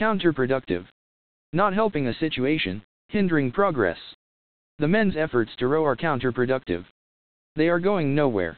Counterproductive. Not helping a situation, hindering progress. The men's efforts to row are counterproductive. They are going nowhere.